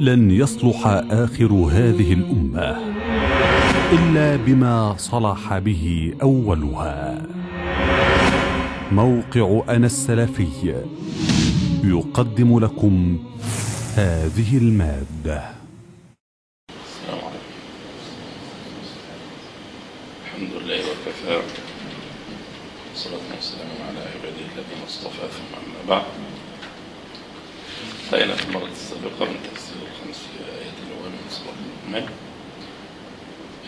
لن يصلح آخر هذه الأمة إلا بما صلح به أولها. موقع أنا السلفي يقدم لكم هذه المادة. السلام عليكم. الحمد لله وكفى والصلاة والسلام على عباده الذين اصطفى ثم أما بعد. انتهينا في المرة السابقة من تفسير الخمس آيات الأول من سورة الرحمن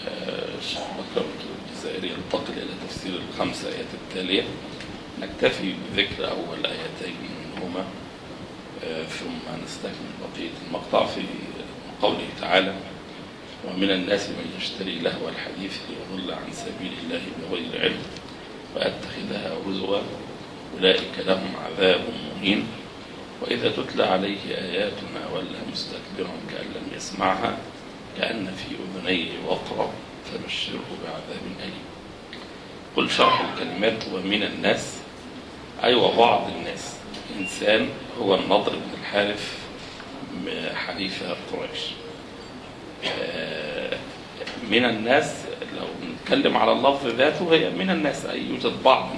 آه، الشيخ بكر الجزائري ينتقل إلى تفسير الخمس آيات التالية. نكتفي بذكر أول آيتين منهما. آه، ثم نستكمل بقية المقطع في قوله تعالى ومن الناس من يشتري لهو الحديث ليضل عن سبيل الله بغير علم ويتخذها هزوا أولئك لهم عذاب مهين. وإذا تتلى عليه آياتنا ولى مستكبرا كأن لم يسمعها كأن في أذنيه وقرأ فبشره بعذاب أليم. قل شرح الكلمات ومن الناس أي وبعض الناس. إنسان هو النضر بن الحارث حليف قريش. آه، من الناس لو نتكلم على اللفظ ذاته هي من الناس أي يوجد بعض.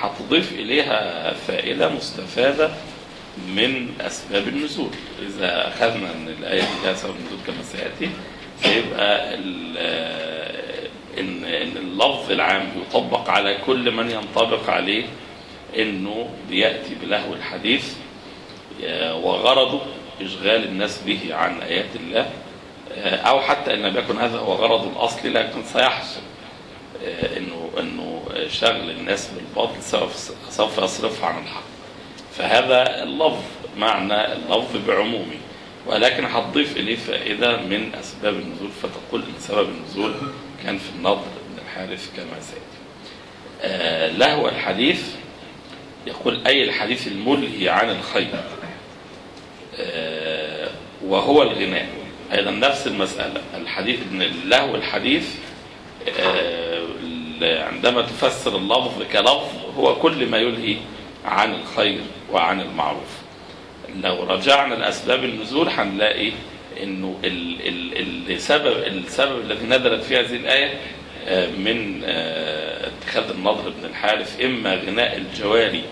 هتضيف إليها فائدة مستفادة من أسباب النزول. إذا أخذنا أن الآية دي لها سبب النزول كما سيأتي فيبقى ال- آه، إن إن اللفظ العام يطبق على كل من ينطبق عليه إنه بيأتي بلهو الحديث آه، وغرضه إشغال الناس به عن آيات الله آه، أو حتى إن لم يكن هذا هو غرضه الأصلي لكن سيحصل إنه إنه شغل الناس بالباطل سوف سوف يصرفها عن الحق. فهذا اللفظ معنى اللفظ بعمومه ولكن هتضيف إليه فائدة من أسباب النزول فتقول إن سبب النزول كان في النضر بن الحارث كما سيأتي. آه، لهو الحديث يقول أي الحديث الملهي عن الخير. آه، وهو الغناء. أيضا نفس المسألة. الحديث اللهو الحديث آه، عندما تفسر اللفظ كلفظ هو كل ما يلهي عن الخير وعن المعروف. لو رجعنا لأسباب النزول هنلاقي إنه ال- ال- السبب السبب الذي نزلت فيه هذه الآية آه، من آه، اتخاذ النضر بن الحارث إما غناء الجواري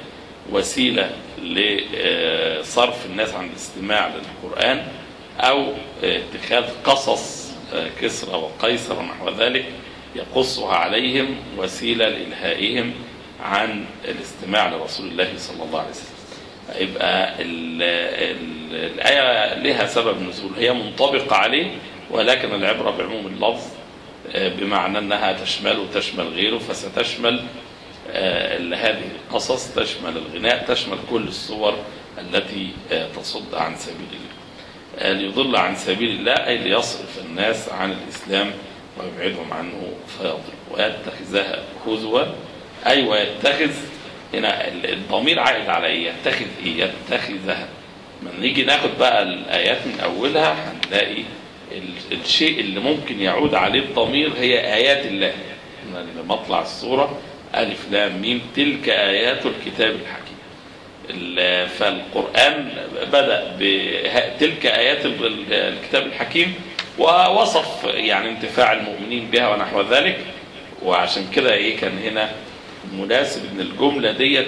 وسيلة لصرف الناس عن الاستماع للقرآن أو اتخاذ قصص آه، كسرى وقيصر ونحو ذلك. يقصها عليهم وسيلة لإلهائهم عن الاستماع لرسول الله صلى الله عليه وسلم. يبقى ال ال الآية لها سبب نزول هي منطبقة عليه ولكن العبرة بعموم اللفظ آه، بمعنى أنها تشمل وتشمل غيره فستشمل آه، هذه القصص تشمل الغناء تشمل كل الصور التي آه، تصد عن سبيل الله. ليضل عن سبيل الله أي ليصرف الناس عن الإسلام ويبعدهم عنه فيضل ويتخذها هزوا أي ويتخذ هنا الضمير عائد على إيه؟ يتخذ إيه؟ يتخذها. لما نيجي ناخد بقى الآيات من أولها هنلاقي ال- الشيء اللي ممكن يعود عليه الضمير هي آيات الله. مطلع السورة ألف لام ميم تلك آيات الكتاب الحكيم. ال- فالقرآن بدأ بتلك آيات ال- الكتاب الحكيم ووصف يعني انتفاع المؤمنين بها ونحو ذلك. وعشان كده إيه كان هنا مناسب إن الجملة ديت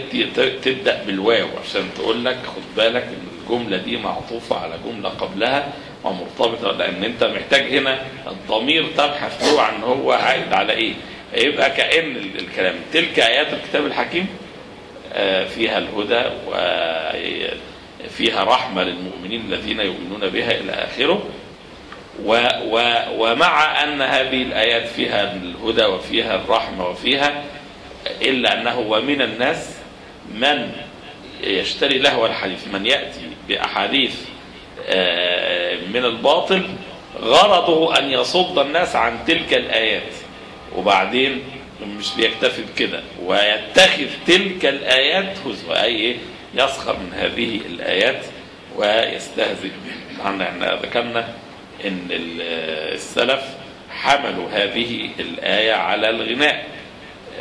تبدأ بالواو عشان تقول لك خد بالك إن الجملة دي معطوفة على جملة قبلها ومرتبطة لأن أنت محتاج هنا الضمير تبحث له عن هو عائد على إيه. يبقى كأن ال- الكلام تلك آيات الكتاب الحكيم آه، فيها الهدى وفيها رحمة للمؤمنين الذين يؤمنون بها إلى آخره. و و ومع أن هذه الآيات فيها الهدى وفيها الرحمة وفيها إلا أنه ومن الناس من يشتري لهو الحديث من يأتي بأحاديث آه، من الباطل غرضه أن يصد الناس عن تلك الآيات وبعدين مش بيكتفي بكده ويتخذ تلك الآيات هزوا أي إيه؟ يسخر من هذه الآيات ويستهزئ بها إحنا ذكرنا إن ال- السلف حملوا هذه الآية على الغناء.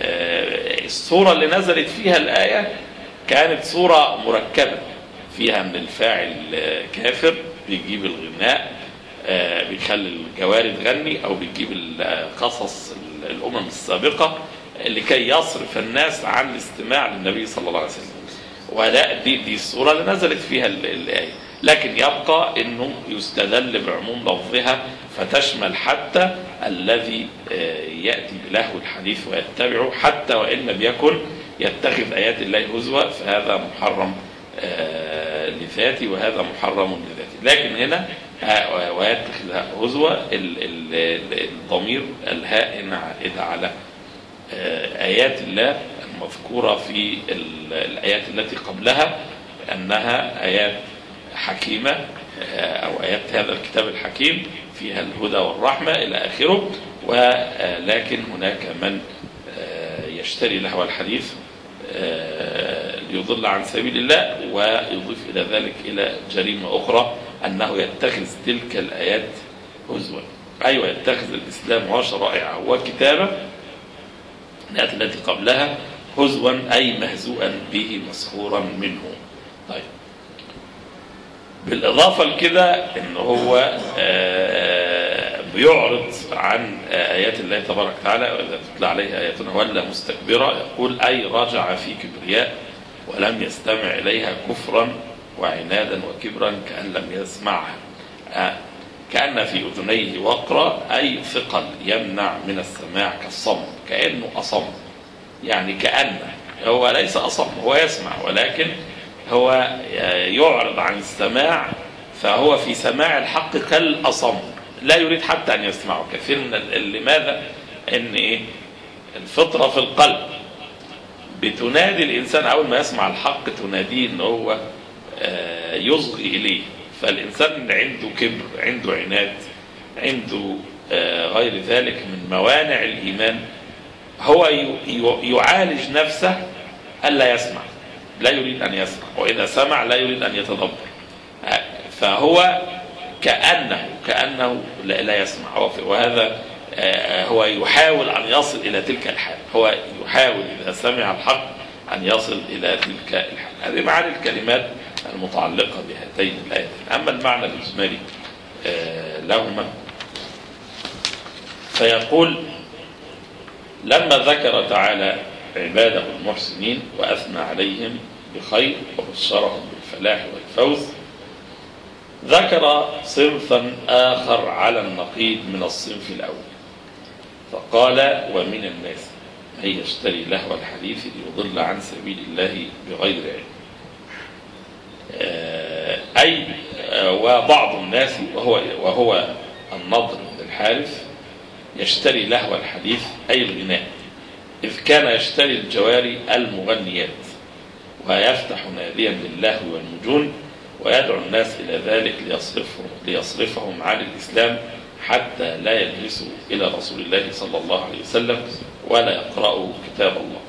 آه، الصورة اللي نزلت فيها الآية كانت صورة مركبة. فيها إن الفاعل كافر بيجيب الغناء آه، بيخلي الجواري تغني أو بيجيب ال- قصص ال- الأمم السابقة لكي يصرف الناس عن الاستماع للنبي صلى الله عليه وسلم. ولا دي دي الصورة اللي نزلت فيها ال- الآية. لكن يبقى إنه يستدل بعموم لفظها فتشمل حتى الذي آه، يأتي بلهو الحديث ويتبعه حتى وإن لم يكن يتخذ آيات الله هزوا فهذا محرم آه، لذاتي وهذا محرم لذاتي لكن هنا آه، ويتخذ هزوا ال- ال- ال- الضمير الهاء عائد على آيات الله المذكورة في ال- الآيات التي قبلها أنها آيات حكيمة آه، أو آيات هذا الكتاب الحكيم فيها الهدى والرحمة إلى آخره. ولكن هناك من آه، يشتري لهو الحديث آه، ليضل عن سبيل الله ويضيف إلى ذلك إلى جريمة أخرى أنه يتخذ تلك الآيات هزوا. أيوة يتخذ الإسلام وشرائعه وكتابه الآيات التي قبلها هزوا أي مهزوءا به مسخورا منه. طيب. بالإضافة لكده إن هو آه، بيعرض عن آيات الله تبارك وتعالى وإذا تتلى عليه آياتنا ولا مستكبرا يقول أي رجع في كبرياء ولم يستمع إليها كفرا وعنادا وكبرا كأن لم يسمعها آه، كأن في أذنيه وقرا أي ثقل يمنع من السماع كالصم كأنه أصم يعني كأن هو ليس أصم هو يسمع ولكن هو يعرض عن السماع فهو في سماع الحق كالأصم. لا يريد حتى أن يسمعه. كثير من لماذا؟ إن إيه؟ الفطرة في القلب. بتنادي الإنسان أول ما يسمع الحق تناديه إن هو آه، يصغي إليه. فالإنسان عنده كبر عنده عناد عنده آه، غير ذلك من موانع الإيمان. هو يعالج نفسه ألا يسمع. لا يريد أن يسمع وإذا سمع لا يريد أن يتدبر. فهو كأنه كأنه لا يسمع. وهذا آه، هو يحاول أن يصل إلى تلك الحال. هو يحاول إذا سمع الحق أن يصل إلى تلك الحال. هذه معاني الكلمات المتعلقة بهاتين الآيتين. أما المعنى الإجمالي آه، لهما. فيقول لما ذكر تعالى عباده المحسنين وأثنى عليهم بخير وبشرهم بالفلاح والفوز. ذكر صنفا آخر على النقيض من الصنف الأول فقال ومن الناس من يشتري لهو الحديث ليضل عن سبيل الله بغير علم. آه، أي آه، وبعض الناس وهو وهو النضر بن الحارث يشتري لهو الحديث أي الغناء. إذ كان يشتري الجواري المغنيات ويفتح ناديا للهو والمجون ويدعو الناس إلى ذلك ليصرفهم, ليصرفهم عن الإسلام حتى لا يجلسوا إلى رسول الله صلى الله عليه وسلم ولا يقرأوا كتاب الله.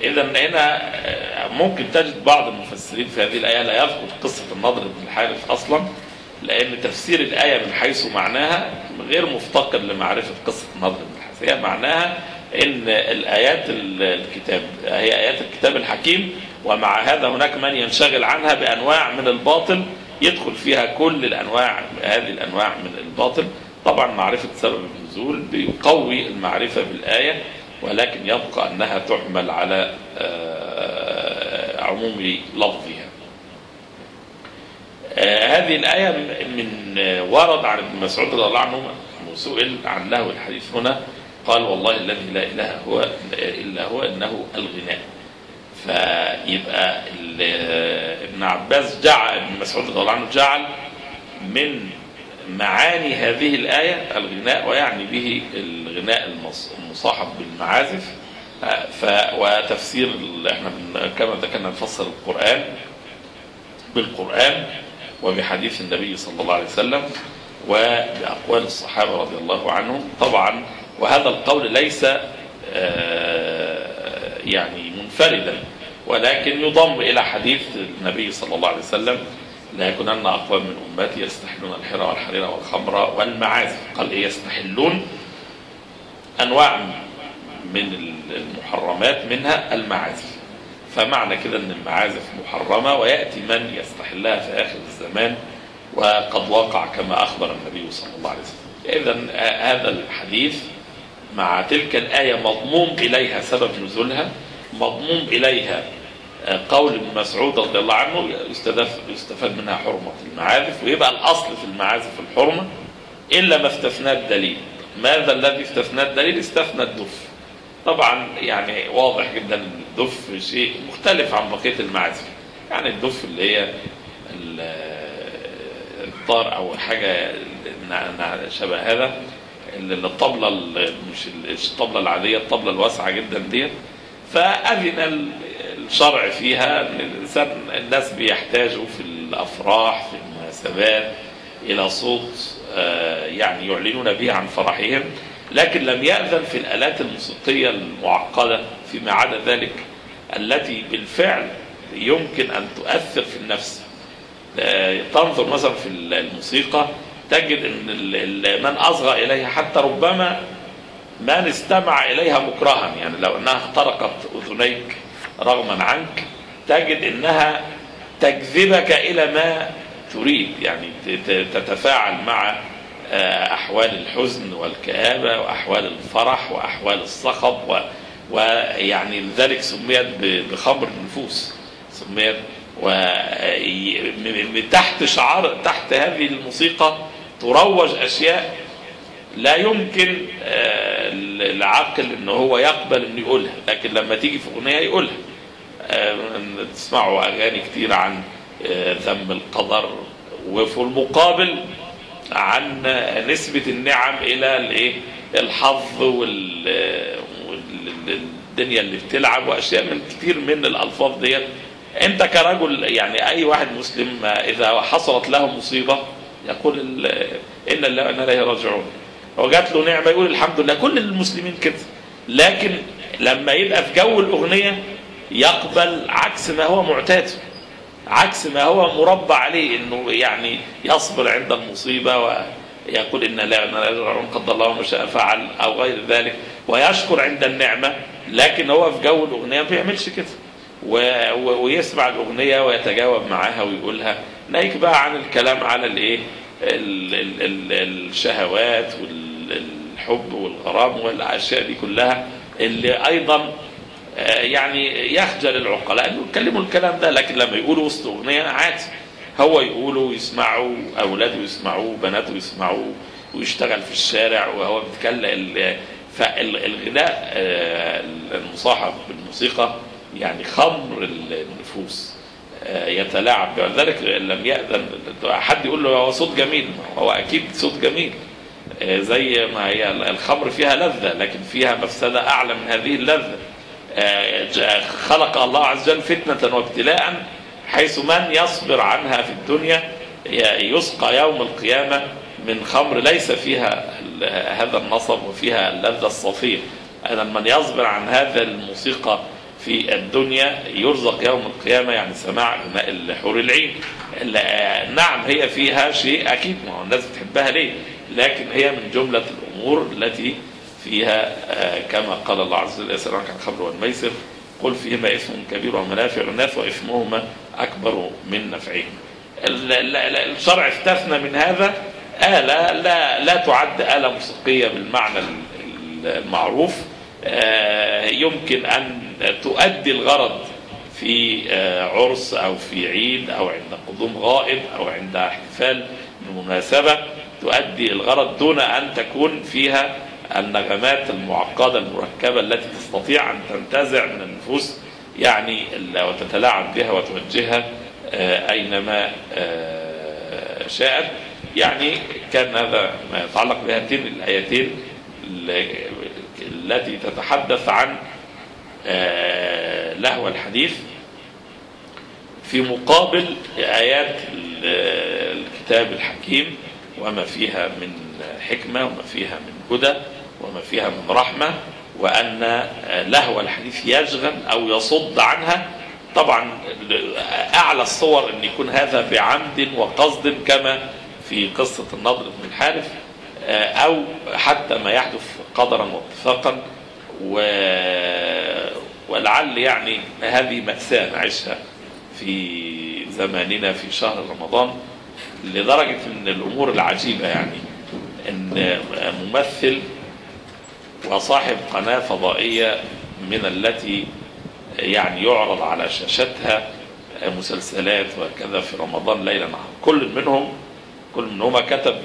إذا هنا آه، ممكن تجد بعض المفسرين في هذه الآية لا يذكر قصة النضر بن الحارث أصلا لأن تفسير الآية من حيث معناها غير مفتقر لمعرفة قصة النضر بن الحارث هي معناها إن الآيات ال- الكتاب هي آيات الكتاب الحكيم ومع هذا هناك من ينشغل عنها بأنواع من الباطل يدخل فيها كل الأنواع هذه الأنواع من الباطل. طبعا معرفة سبب النزول بيقوي المعرفة بالآية ولكن يبقى أنها تحمل على آه، عموم لفظها. آه، هذه الآية من آه، ورد عن ابن مسعود رضي الله عنه سئل عن لهو الحديث هنا. قال والله الذي لا إله هو إلا هو إنه الغناء. فيبقى ابن عباس جعل ابن مسعود رضي الله عنه جعل من معاني هذه الآية الغناء ويعني به الغناء المص- المصاحب بالمعازف. ف وتفسير إحنا كما ذكرنا نفسر القرآن بالقرآن وبحديث النبي صلى الله عليه وسلم وبأقوال الصحابة رضي الله عنهم. طبعا وهذا القول ليس آه، يعني منفردا ولكن يضم إلى حديث النبي صلى الله عليه وسلم لا يكونن أقوام من أمتي يستحلون الحرى والحرير والخمر والمعازف قال إيه يستحلون أنواع من المحرمات منها المعازف فمعنى كده إن المعازف محرمة ويأتي من يستحلها في آخر الزمان وقد وقع كما أخبر النبي صلى الله عليه وسلم. اذا هذا الحديث مع تلك الآية مضموم إليها سبب نزولها مضموم إليها قول ابن مسعود رضي الله عنه يستفاد يستفاد منها حرمة المعازف ويبقى الأصل في المعازف الحرمة الا ما استثناه الدليل. ماذا الذي استثناه الدليل؟ استثنى الدف. طبعا يعني واضح جدا الدف شيء مختلف عن بقية المعازف. يعني الدف اللي هي الطار أو حاجة شبه هذا الطبلة مش الطبلة العادية الطبلة الواسعة جدا ديت. فأذن الشرع فيها إن الإنسان الناس بيحتاجوا في الأفراح في المناسبات إلى صوت يعني يعلنون به عن فرحهم. لكن لم يأذن في الآلات الموسيقية المعقدة فيما عدا ذلك التي بالفعل يمكن أن تؤثر في النفس. تنظر مثلا في الموسيقى. تجد أن من أصغى إليها حتى ربما من استمع إليها مكرها. يعني لو أنها اخترقت أذنيك رغما عنك تجد أنها تجذبك إلى ما تريد. يعني تتفاعل مع أحوال الحزن والكآبة وأحوال الفرح وأحوال الصخب ويعني لذلك سميت بخمر النفوس. سميت ومن تحت شعار تحت هذه الموسيقى تروج أشياء لا يمكن العقل إن هو يقبل إنه يقولها لكن لما تيجي في أغنية يقولها. تسمعوا أغاني كتير عن ذم القدر وفي المقابل عن نسبة النعم إلى الإيه؟ الحظ والدنيا اللي بتلعب وأشياء من كتير من الألفاظ ديت. أنت كرجل يعني أي واحد مسلم إذا حصلت له مصيبة يقول إن الله وإنا إليه راجعون. وجات له نعمة يقول الحمد لله كل المسلمين كده. لكن لما يبقى في جو الأغنية يقبل عكس ما هو معتاد عكس ما هو مربى عليه إنه يعني يصبر عند المصيبة ويقول إن لا راجعون قد الله ما شاء فعل أو غير ذلك ويشكر عند النعمة. لكن هو في جو الأغنية ما بيعملش كده. ويسمع الأغنية ويتجاوب معاها ويقولها. ناهيك بقى عن الكلام على الإيه؟ الشهوات والحب والغرام والأشياء دي كلها اللي أيضا يعني يخجل العقلاء. انه يتكلموا الكلام ده لكن لما يقولوا وسط أغنية عادي. هو يقولوا ويسمعوا أولاده يسمعوه بناته يسمعوه ويشتغل في الشارع وهو بيتكلم. فالغناء المصاحب بالموسيقى يعني خمر النفوس. يتلاعب ولذلك لم يأذن. حد يقول له هو صوت جميل هو أكيد صوت جميل. زي ما هي الخمر فيها لذة لكن فيها مفسدة أعلى من هذه اللذة. خلق الله عز وجل فتنة وابتلاء حيث من يصبر عنها في الدنيا يسقى يوم القيامة من خمر ليس فيها هذا النصب وفيها اللذة الصافية أيضا من يصبر عن هذا الموسيقى في الدنيا يرزق يوم القيامة يعني سماع الحور العين. نعم هي فيها شيء أكيد ما هو الناس بتحبها ليه؟ لكن هي من جملة الأمور التي فيها كما قال الله عز وجل يسألونك عن الخمر والميسر قل فيهما إثم كبير ومنافع للناس وإثمهما أكبر من نفعهما الشرع استثنى من هذا آلة لا لا تعد آلة موسيقية بالمعنى المعروف يمكن أن تؤدي الغرض في عرس أو في عيد أو عند قدوم غائب أو عند احتفال بمناسبة تؤدي الغرض دون أن تكون فيها النغمات المعقدة المركبة التي تستطيع أن تنتزع من النفوس يعني وتتلاعب بها وتوجهها أينما شاءت. يعني كان هذا ما يتعلق بهاتين الآيتين التي تتحدث عن لهو الحديث في مقابل آيات الكتاب الحكيم وما فيها من حكمة وما فيها من هدى وما فيها من رحمة وأن لهو الحديث يشغل أو يصد عنها. طبعا أعلى الصور أن يكون هذا بعمد وقصد كما في قصة النضر بن الحارث أو حتى ما يحدث قدرا واتفاقا و ولعل يعني هذه مأساة نعيشها في زماننا في شهر رمضان لدرجة من الأمور العجيبة يعني أن ممثل وصاحب قناة فضائية من التي يعني يعرض على شاشتها مسلسلات وكذا في رمضان ليلا. نهار كل منهم كل منهما كتب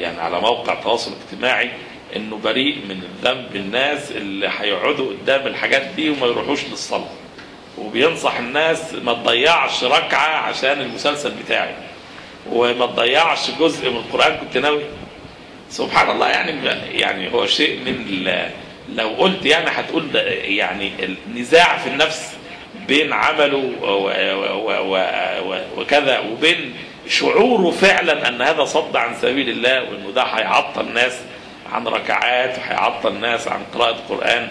يعني على موقع التواصل الاجتماعي انه بريء من الذنب الناس اللي هيقعدوا قدام الحاجات دي وما يروحوش للصلاة. وبينصح الناس ما تضيعش ركعة عشان المسلسل بتاعي. وما تضيعش جزء من القرآن كنت ناوي. سبحان الله يعني يعني هو شيء من لو قلت يعني هتقول يعني النزاع في النفس بين عمله وكذا وبين شعوره فعلا أن هذا صد عن سبيل الله وإنه ده هيعطل الناس عن ركعات وهيعطل الناس عن قراءة قرآن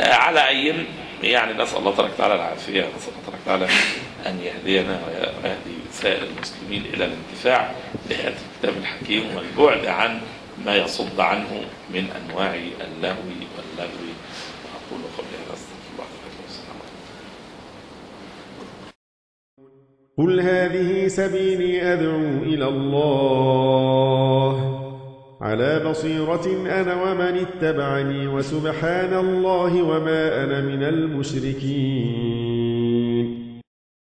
على أي يعني نسأل الله تبارك وتعالى العافية نسأل الله تبارك وتعالى أن يهدينا ويهدي سائر المسلمين إلى الانتفاع بهذا الكتاب الحكيم والبعد عن ما يصد عنه من أنواع اللهو واللغو. وأقول قولي هذا قل هذه سبيلي أدعو إلى الله. على بصيرة أنا ومن اتبعني وسبحان الله وما أنا من المشركين.